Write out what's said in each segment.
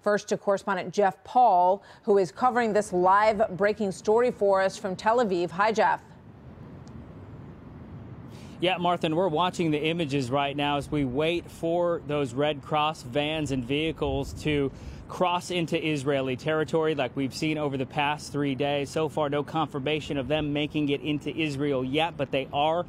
First to correspondent Jeff Paul, who is covering this live breaking story for us from Tel Aviv. Hi, Jeff. Yeah, Martha, and we're watching the images right now as we wait for those Red Cross vans and vehicles to cross into Israeli territory like we've seen over the past three days. So far, no confirmation of them making it into Israel yet, but they are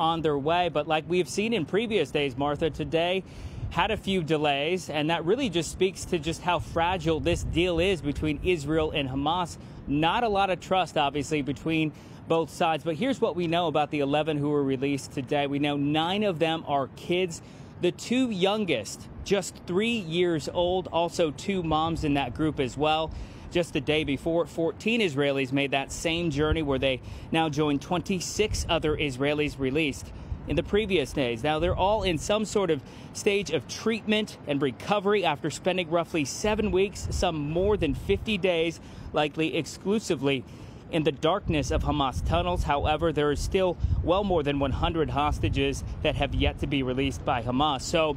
on their way. But like we've seen in previous days, Martha, today had a few delays, and that really just speaks to just how fragile this deal is between Israel and Hamas. Not a lot of trust, obviously, between both sides. But here's what we know about the 11 who were released today. We know nine of them are kids. The two youngest, just three years old, also two moms in that group as well. Just the day before, 14 Israelis made that same journey where they now join 26 other Israelis released in the previous days. Now, they're all in some sort of stage of treatment and recovery after spending roughly seven weeks, some more than 50 days, likely exclusively in the darkness of Hamas tunnels. However, there is still well more than 100 hostages that have yet to be released by Hamas. So,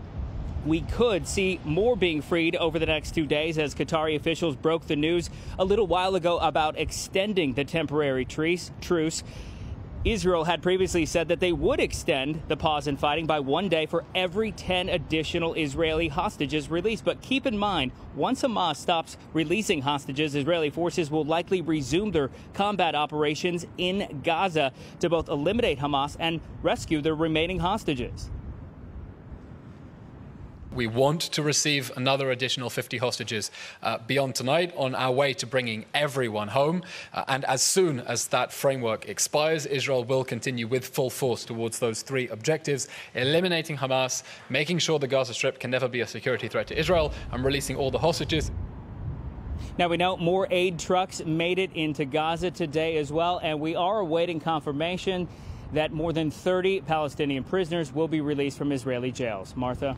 we could see more being freed over the next two days as Qatari officials broke the news a little while ago about extending the temporary truce. Israel had previously said that they would extend the pause in fighting by one day for every 10 additional Israeli hostages released. But keep in mind, once Hamas stops releasing hostages, Israeli forces will likely resume their combat operations in Gaza to both eliminate Hamas and rescue the remaining hostages. We want to receive another additional 50 hostages uh, beyond tonight on our way to bringing everyone home. Uh, and as soon as that framework expires, Israel will continue with full force towards those three objectives eliminating Hamas, making sure the Gaza Strip can never be a security threat to Israel, and releasing all the hostages. Now, we know more aid trucks made it into Gaza today as well, and we are awaiting confirmation that more than 30 Palestinian prisoners will be released from Israeli jails. Martha?